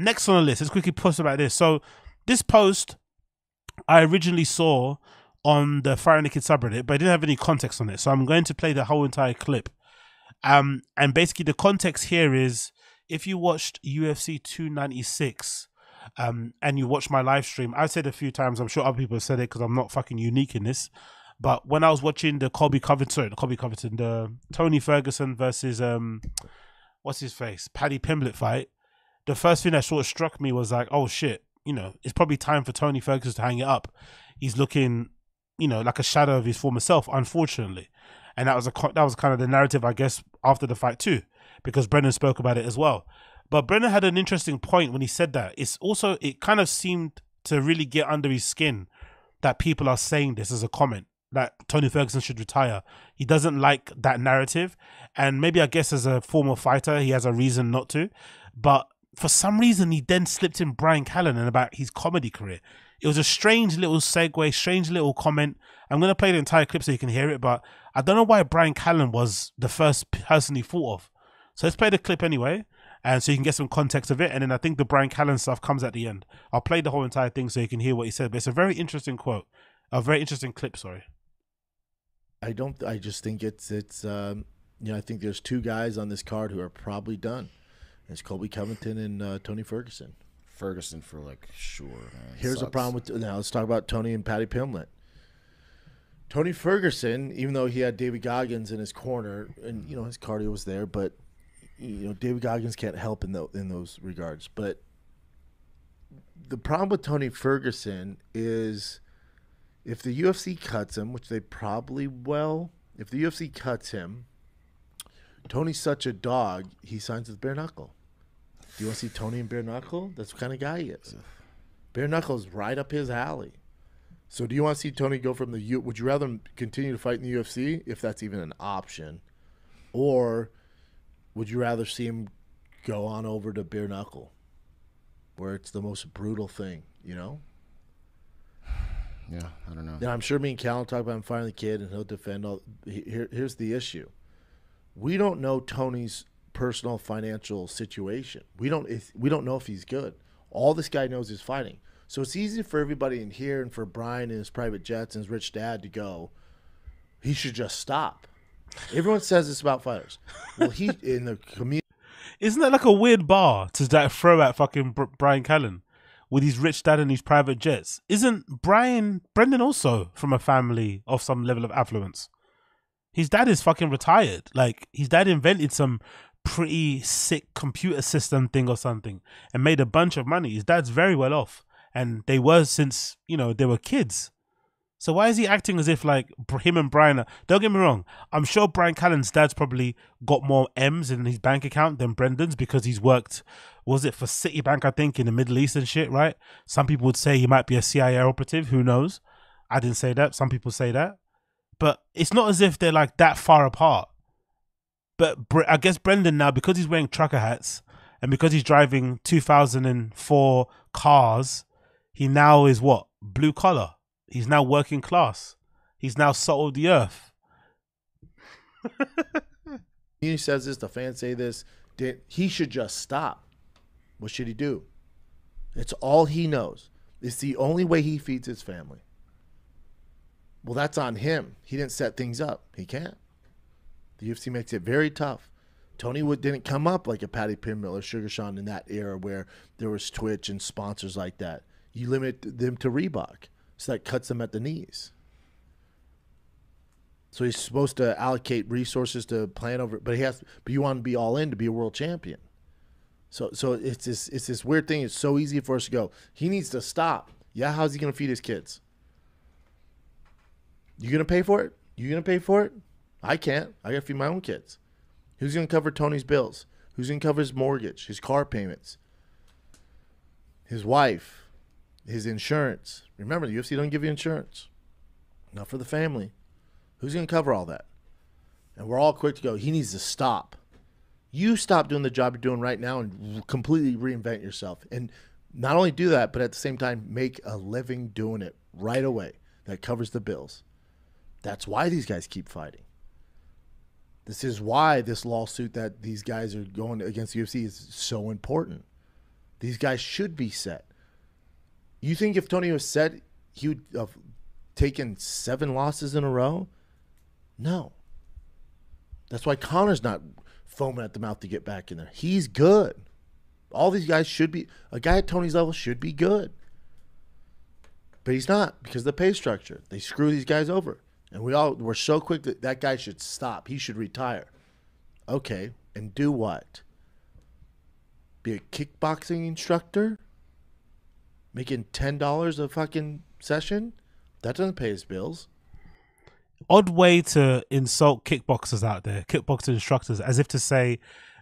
next on the list, let's quickly post about this. So this post I originally saw on the Fire Naked subreddit, but I didn't have any context on it. So I'm going to play the whole entire clip. Um, and basically the context here is if you watched UFC 296 um, and you watched my live stream, I've said a few times, I'm sure other people have said it because I'm not fucking unique in this. But when I was watching the Colby Covington, the Colby Covington, the Tony Ferguson versus um, what's his face, Paddy Pimblett fight, the first thing that sort of struck me was like, oh shit, you know, it's probably time for Tony Ferguson to hang it up. He's looking, you know, like a shadow of his former self, unfortunately. And that was a that was kind of the narrative, I guess, after the fight too, because Brendan spoke about it as well. But Brendan had an interesting point when he said that. It's also it kind of seemed to really get under his skin that people are saying this as a comment that Tony Ferguson should retire. He doesn't like that narrative, and maybe I guess as a former fighter, he has a reason not to. But for some reason, he then slipped in Bryan Callen and about his comedy career. It was a strange little segue, strange little comment. I'm going to play the entire clip so you can hear it, but I don't know why Bryan Callen was the first person he thought of. So let's play the clip anyway, and so you can get some context of it. And then I think the Bryan Callen stuff comes at the end. I'll play the whole entire thing so you can hear what he said. But it's a very interesting quote, a very interesting clip. Sorry. I don't. I just think it's it's. Um, you know, I think there's two guys on this card who are probably done. It's Colby Covington and uh, Tony Ferguson. Ferguson for like sure. Man. Here's Sucks. a problem with now. Let's talk about Tony and Paddy Pimblett. Tony Ferguson, even though he had David Goggins in his corner, and you know his cardio was there, but you know David Goggins can't help in the, in those regards. But the problem with Tony Ferguson is if the UFC cuts him, which they probably will, if the UFC cuts him, Tony's such a dog. He signs with bare knuckle. Do you want to see Tony and bare knuckle? That's the kind of guy he is. Bare knuckle's right up his alley. So, do you want to see Tony go from the U? Would you rather continue to fight in the UFC if that's even an option, or would you rather see him go on over to bare knuckle, where it's the most brutal thing? You know. Yeah, I don't know. Now I'm sure me and Cal talk about him firing the kid, and he'll defend all. Here, here's the issue: we don't know Tony's personal financial situation. We don't. If, we don't know if he's good. All this guy knows is fighting. So it's easy for everybody in here and for Bryan and his private jets and his rich dad to go. He should just stop. Everyone says this about fighters. Well, he in the community. Isn't that like a weird bar to throw at fucking Br- Bryan Callen with his rich dad and his private jets? Isn't Brian Brendan also from a family of some level of affluence? His dad is fucking retired. Like his dad invented some pretty sick computer system thing or something and made a bunch of money. His dad's very well off, and they were since you know they were kids. So why is he acting as if like him and Bryan? Are, don't get me wrong. I'm sure Bryan Callen's dad's probably got more M's in his bank account than Brendan's because he's worked. Was it for Citibank? I think in the Middle East and shit, right? Some people would say he might be a CIA operative. Who knows? I didn't say that. Some people say that, but it's not as if they're like that far apart. But Bre- I guess Brendan now because he's wearing trucker hats and because he's driving 2004 cars, he now is what blue collar. He's now working class. He's now salt of the earth. He says this. The fans say this. He should just stop. What should he do? It's all he knows. It's the only way he feeds his family. Well, that's on him. He didn't set things up. He can't. The UFC makes it very tough. Tony Wood didn't come up like a Paddy Pimblett or Sugar Sean in that era where there was Twitch and sponsors like that. You limit them to Reebok, so that cuts them at the knees. So he's supposed to allocate resources to plan over, but he has. But you want to be all in to be a world champion. So so it's this it's this weird thing. It's so easy for us to go. He needs to stop. Yeah, how's he gonna feed his kids? You gonna pay for it? You gonna pay for it? I can't. I gotta feed my own kids. Who's gonna cover Tony's bills? Who's gonna cover his mortgage, his car payments, his wife, his insurance? Remember, the UFC don't give you insurance. Not for the family. Who's gonna cover all that? And we're all quick to go. He needs to stop. You stop doing the job you're doing right now and completely reinvent yourself. And not only do that, but at the same time, make a living doing it right away that covers the bills. That's why these guys keep fighting. This is why this lawsuit that these guys are going against the UFC is so important. These guys should be set. You think if Tony was set, he would have taken seven losses in a row? No. That's why Conor's not foaming at the mouth to get back in there. He's good. All these guys should be a guy at Tony's level should be good. But he's not because of the pay structure. They screw these guys over. And we all we're so quick that that guy should stop. He should retire. Okay, and do what? Be a kickboxing instructor? Making ten dollars a fucking session? That doesn't pay his bills. Odd way to insult kickboxers out there, kickboxing instructors, as if to say,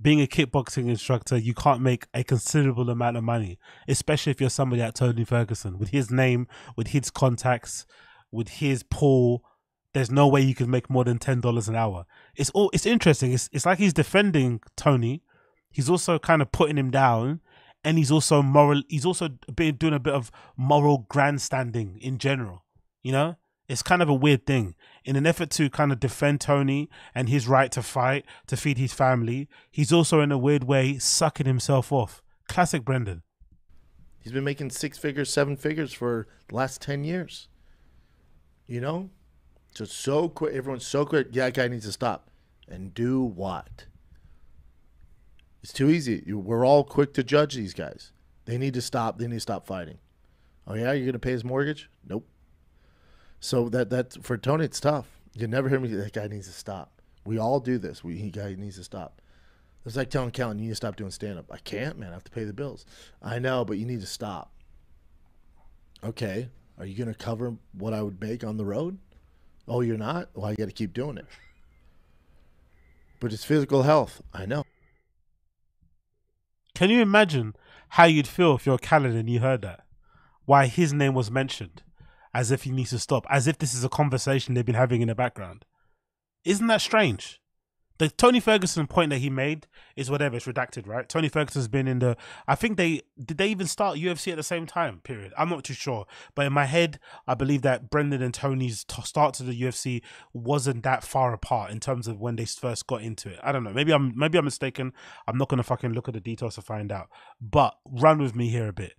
being a kickboxing instructor, you can't make a considerable amount of money, especially if you're somebody like Tony Ferguson with his name, with his contacts, with his pull. There's no way you can make more than ten dollars an hour. It's all. It's interesting. It's it's like he's defending Tony. He's also kind of putting him down, and he's also moral. He's also been doing a bit of moral grandstanding in general. You know, it's kind of a weird thing. In an effort to kind of defend Tony and his right to fight, to feed his family, he's also in a weird way sucking himself off. Classic Brendan. He's been making six figures, seven figures for the last ten years. You know? So so quick everyone's so quick, yeah, that guy needs to stop. And do what? It's too easy. We're all quick to judge these guys. They need to stop. They need to stop fighting. Oh yeah, you're gonna pay his mortgage? Nope. So that that for Tony, it's tough. You never hear me. That guy needs to stop. We all do this. We he guy needs to stop. It's like telling Callen, you need to stop doing stand up. I can't, man. I have to pay the bills. I know, but you need to stop. Okay. Are you gonna cover what I would make on the road? Oh, you're not. Well, I got to keep doing it. But it's physical health. I know. Can you imagine how you'd feel if you're Callen and you heard that? Why his name was mentioned, as if he needs to stop, as if this is a conversation they've been having in the background. Isn't that strange? The Tony Ferguson point that he made is whatever, it's redacted, right? Tony Ferguson's been in the I think they did they even start UFC at the same time, period. I'm not too sure. But in my head, I believe that Brendan and Tony's t- start to the UFC wasn't that far apart in terms of when they first got into it. I don't know. Maybe I'm maybe I'm mistaken. I'm not gonna fucking look at the details to find out. But run with me here a bit.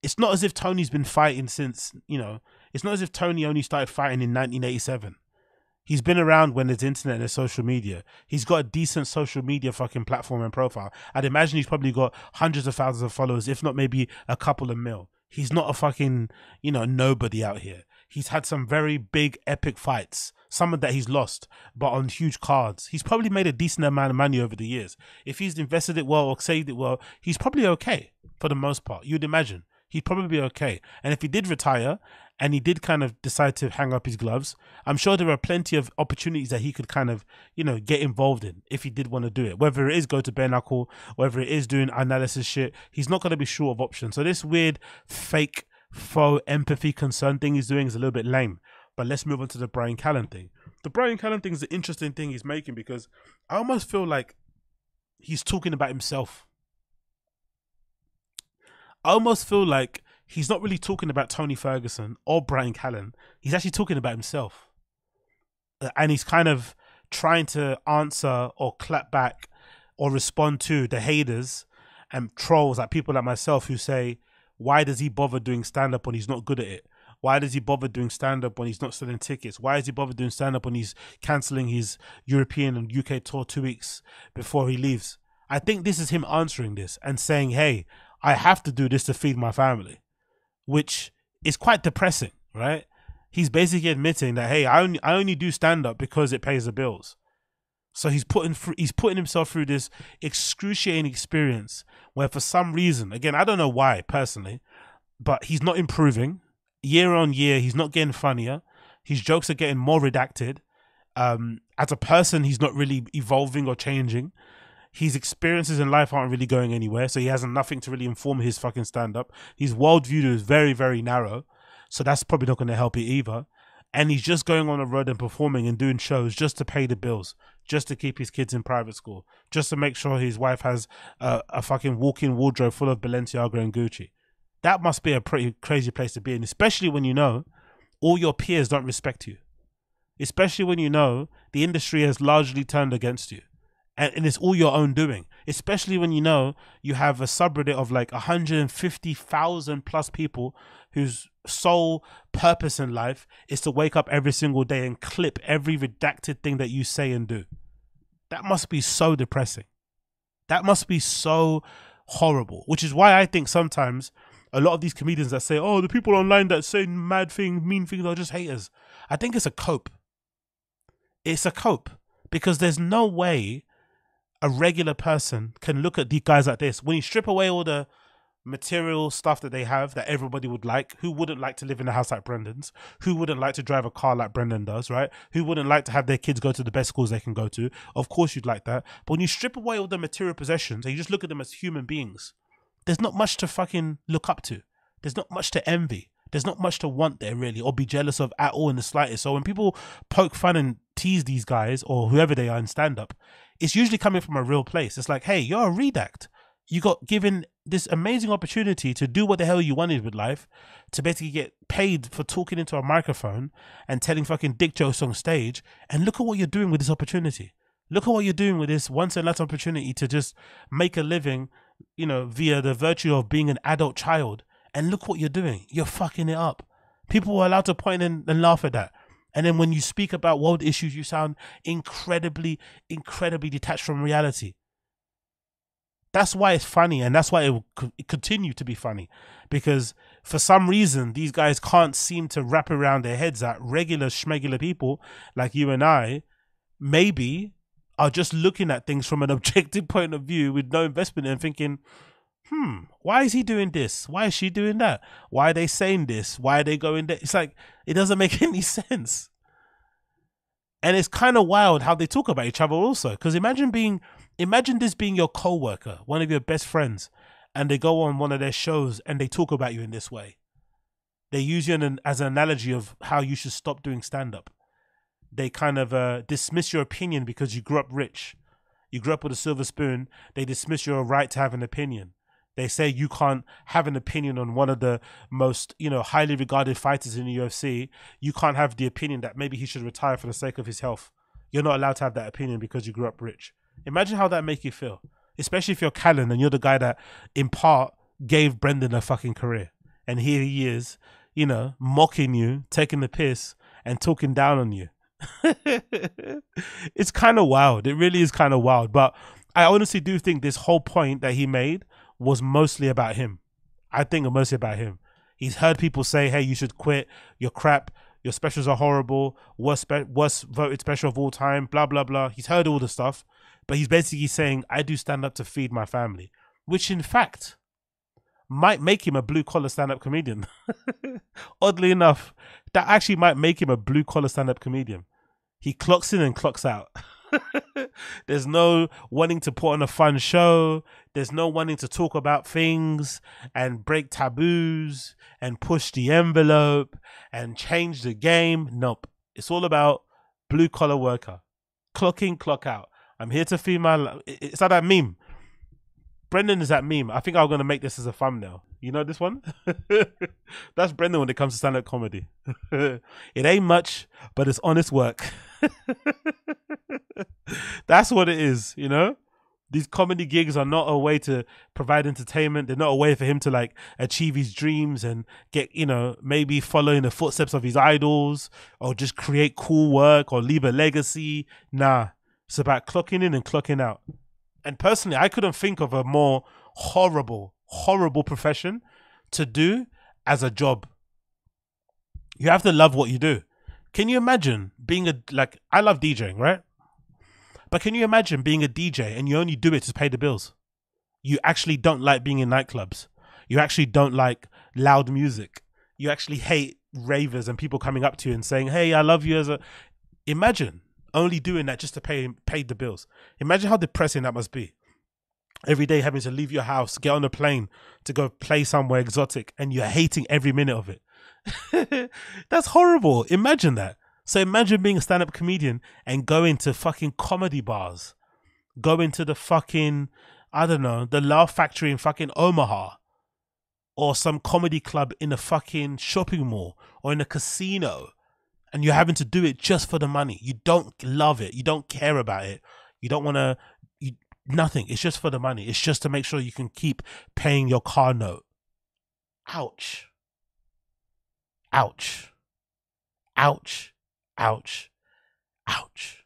It's not as if Tony's been fighting since, you know, it's not as if Tony only started fighting in 1987. He's been around when there's internet and there's social media. He's got a decent social media fucking platform and profile. I'd imagine he's probably got hundreds of thousands of followers, if not maybe a couple of mil. He's not a fucking, you know, nobody out here. He's had some very big, epic fights. Some of that he's lost, but on huge cards. He's probably made a decent amount of money over the years. If he's invested it well or saved it well, he's probably okay for the most part. You'd imagine he'd probably be okay. And if he did retire and he did kind of decide to hang up his gloves, I'm sure there are plenty of opportunities that he could kind of, you know, get involved in if he did want to do it. Whether it is go to bare knuckle, whether it is doing analysis shit, he's not going to be short of options. So this weird fake faux empathy concern thing he's doing is a little bit lame. But let's move on to the Bryan Callen thing. The Bryan Callen thing is the interesting thing he's making because I almost feel like he's talking about himself. I almost feel like he's not really talking about Tony Ferguson or Bryan Callen. He's actually talking about himself. Uh, And he's kind of trying to answer or clap back or respond to the haters and trolls like people like myself who say, why does he bother doing stand up when he's not good at it? Why does he bother doing stand up when he's not selling tickets? Why does he bother doing stand up when he's cancelling his European and UK tour two weeks before he leaves? I think this is him answering this and saying, hey, I have to do this to feed my family, which is quite depressing, right? He's basically admitting that, hey, I only, I only do stand up because it pays the bills. So he's putting he's putting himself through this excruciating experience where, for some reason, again, I don't know why personally, but he's not improving year on year. He's not getting funnier. His jokes are getting more redacted. Um, as a person, he's not really evolving or changing. His experiences in life aren't really going anywhere, so he has nothing to really inform his fucking stand up. His worldview is very, very narrow, so that's probably not going to help it either. And he's just going on the road and performing and doing shows just to pay the bills, just to keep his kids in private school, just to make sure his wife has a, a fucking walk-in wardrobe full of Balenciaga and Gucci. That must be a pretty crazy place to be in, especially when you know all your peers don't respect you, especially when you know the industry has largely turned against you and, and it's all your own doing. Especially when you know you have a subreddit of like 150,000 plus people whose sole purpose in life is to wake up every single day and clip every redacted thing that you say and do. That must be so depressing. That must be so horrible. Which is why I think sometimes a lot of these comedians that say, "Oh, the people online that say mad things, mean things are just haters." I think it's a cope. It's a cope because there's no way a regular person can look at these guys like this when you strip away all the material stuff that they have that everybody would like. Who wouldn't like to live in a house like Brendan's? Who wouldn't like to drive a car like Brendan does, right? Who wouldn't like to have their kids go to the best schools they can go to? Of course you'd like that. But when you strip away all the material possessions and you just look at them as human beings, there's not much to fucking look up to. There's not much to envy. There's not much to want there really or be jealous of at all in the slightest. So when people poke fun and tease these guys or whoever they are in stand up, it's usually coming from a real place. It's like, hey, you're a redact. You got given this amazing opportunity to do what the hell you wanted with life, to basically get paid for talking into a microphone and telling fucking dick jokes on stage. And look at what you're doing with this opportunity. Look at what you're doing with this once in a lifetime opportunity to just make a living, you know, via the virtue of being an adult child. And look what you're doing. You're fucking it up. People are allowed to point and laugh at that. And then when you speak about world issues, you sound incredibly, incredibly detached from reality. That's why it's funny, and that's why it will continue to be funny, because for some reason these guys can't seem to wrap around their heads that regular schmegular people like you and I, maybe are just looking at things from an objective point of view with no investment and thinking, hmm, why is he doing this? Why is she doing that? Why are they saying this? Why are they going there? It's like it doesn't make any sense. And it's kind of wild how they talk about each other also. Because imagine being imagine this being your co-worker, one of your best friends, and they go on one of their shows and they talk about you in this way. They use you as an analogy of how you should stop doing stand-up. They kind of uh, dismiss your opinion because you grew up rich. You grew up with a silver spoon. They dismiss your right to have an opinion. They say you can't have an opinion on one of the most, you know, highly regarded fighters in the UFC. You can't have the opinion that maybe he should retire for the sake of his health. You're not allowed to have that opinion because you grew up rich. Imagine how that make you feel, especially if you're Callen and you're the guy that, in part, gave Brendan a fucking career, and here he is, you know, mocking you, taking the piss, and talking down on you. it's kind of wild. It really is kind of wild. But I honestly do think this whole point that he made was mostly about him. I think mostly about him. He's heard people say, "Hey, you should quit. You're crap. Your specials are horrible. Worst, spe- worst voted special of all time. Blah blah blah." He's heard all the stuff, but he's basically saying, "I do stand up to feed my family," which in fact might make him a blue collar stand up comedian. Oddly enough, that actually might make him a blue collar stand up comedian. He clocks in and clocks out. There's no wanting to put on a fun show. There's no wanting to talk about things and break taboos and push the envelope and change the game. Nope. It's all about blue collar worker. Clock in, clock out. I'm here to feed my. It's like that meme. Brendan is that meme. I think I'm gonna make this as a thumbnail. You know this one? That's Brendan when it comes to stand up comedy. it ain't much, but it's honest work. That's what it is, you know? These comedy gigs are not a way to provide entertainment. They're not a way for him to like achieve his dreams and get, you know, maybe follow in the footsteps of his idols or just create cool work or leave a legacy. Nah, it's about clocking in and clocking out. And personally, I couldn't think of a more horrible, horrible profession to do as a job. You have to love what you do. Can you imagine being a like I love DJing, right? But can you imagine being a DJ and you only do it to pay the bills? You actually don't like being in nightclubs. You actually don't like loud music. You actually hate ravers and people coming up to you and saying, "Hey, I love you." As a imagine only doing that just to pay pay the bills. Imagine how depressing that must be. Every day having to leave your house, get on a plane to go play somewhere exotic, and you're hating every minute of it. That's horrible. Imagine that. So imagine being a stand-up comedian and going to fucking comedy bars, going to the fucking I don't know the Laugh Factory in fucking Omaha, or some comedy club in a fucking shopping mall or in a casino, and you're having to do it just for the money. You don't love it. You don't care about it. You don't want to. Nothing. It's just for the money. It's just to make sure you can keep paying your car note. Ouch. Ouch. Ouch. Ouch. Ouch.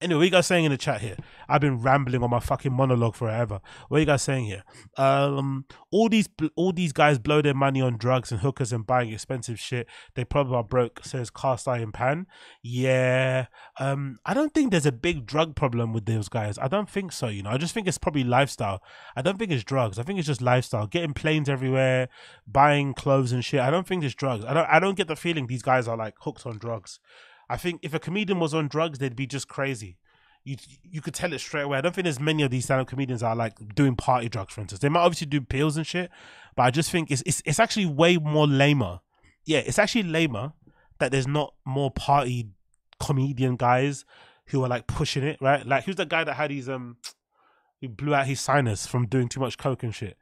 Anyway, what you guys saying in the chat here? I've been rambling on my fucking monologue forever. What are you guys saying here? Um, all these all these guys blow their money on drugs and hookers and buying expensive shit. They probably are broke. Says cast iron pan. Yeah. Um, I don't think there's a big drug problem with those guys. I don't think so. You know, I just think it's probably lifestyle. I don't think it's drugs. I think it's just lifestyle. Getting planes everywhere, buying clothes and shit. I don't think it's drugs. I don't. I don't get the feeling these guys are like hooked on drugs. I think if a comedian was on drugs, they'd be just crazy. You you could tell it straight away. I don't think there's many of these stand-up comedians that are like doing party drugs, for instance. They might obviously do pills and shit, but I just think it's it's, it's actually way more lamer. Yeah, it's actually lamer that there's not more party comedian guys who are like pushing it, right? Like who's the guy that had his um who blew out his sinus from doing too much coke and shit?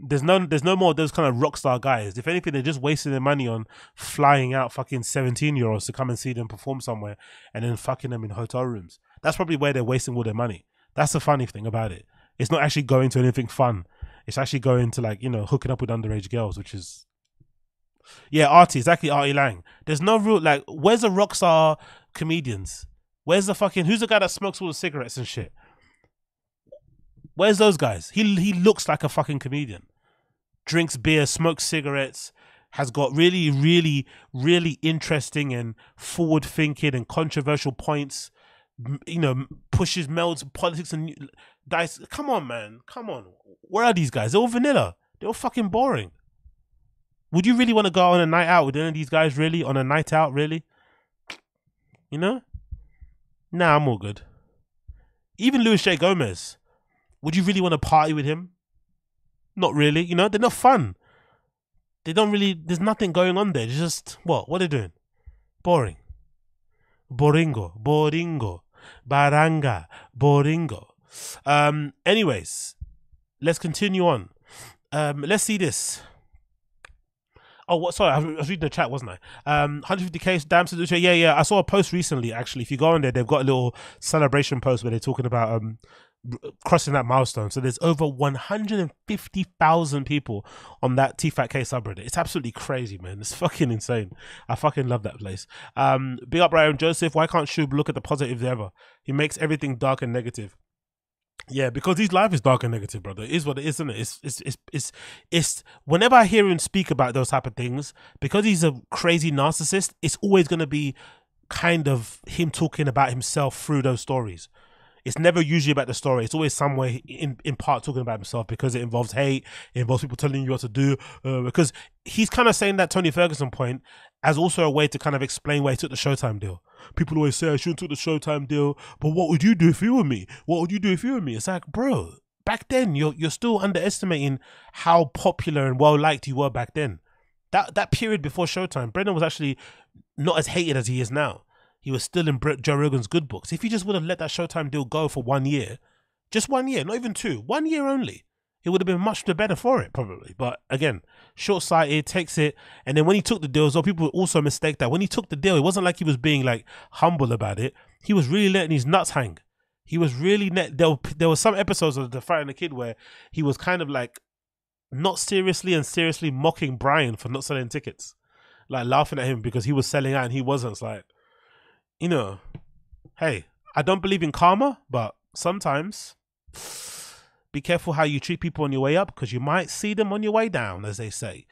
There's no there's no more those kind of rock star guys. If anything, they're just wasting their money on flying out fucking seventeen year olds to come and see them perform somewhere and then fucking them in hotel rooms. That's probably where they're wasting all their money. That's the funny thing about it. It's not actually going to anything fun. It's actually going to like, you know, hooking up with underage girls, which is Yeah, Artie, exactly Artie Lange. There's no real like where's the rock star comedians? Where's the fucking who's the guy that smokes all the cigarettes and shit? Where's those guys? He he looks like a fucking comedian. Drinks beer, smokes cigarettes, has got really, really, really interesting and forward thinking and controversial points. You know, pushes melds politics and dice. Come on, man. Come on. Where are these guys? They're all vanilla. They're all fucking boring. Would you really want to go on a night out with any of these guys? Really, on a night out? Really? You know? Nah, I'm all good. Even Luis J Gomez would you really want to party with him? Not really. You know, they're not fun. They don't really. There's nothing going on there. It's just what? What are they doing? Boring. Boringo, boringo, baranga, boringo. Um. Anyways, let's continue on. Um. Let's see this. Oh, what? Sorry, I was reading the chat, wasn't I? Um, 150k, damn Seduce. Yeah, yeah. I saw a post recently. Actually, if you go on there, they've got a little celebration post where they're talking about um crossing that milestone. So there's over 150,000 people on that T-Fat-K subreddit. It's absolutely crazy, man. It's fucking insane. I fucking love that place. Um, big up Ryan Joseph. Why can't Schaub look at the positives ever? He makes everything dark and negative. Yeah, because his life is dark and negative, brother. It is what it is, isn't it? It's, it's, it's, it's, it's, whenever I hear him speak about those type of things, because he's a crazy narcissist, it's always going to be kind of him talking about himself through those stories it's never usually about the story. It's always somewhere in in part talking about himself because it involves hate, it involves people telling you what to do. Uh, because he's kind of saying that Tony Ferguson point as also a way to kind of explain why he took the Showtime deal. People always say I shouldn't took the Showtime deal, but what would you do if you were me? What would you do if you were me? It's like, bro, back then you're you're still underestimating how popular and well liked you were back then. That that period before Showtime, Brendan was actually not as hated as he is now he was still in Joe Rogan's good books. If he just would have let that Showtime deal go for one year, just one year, not even two, one year only, it would have been much the better for it, probably. But again, short sighted, takes it. And then when he took the deal, so people also mistake that when he took the deal, it wasn't like he was being like humble about it. He was really letting his nuts hang. He was really net. There, were, there were some episodes of The Fighter and the Kid where he was kind of like not seriously and seriously mocking Bryan for not selling tickets, like laughing at him because he was selling out and he wasn't. It's like, you know, hey, I don't believe in karma, but sometimes be careful how you treat people on your way up because you might see them on your way down, as they say.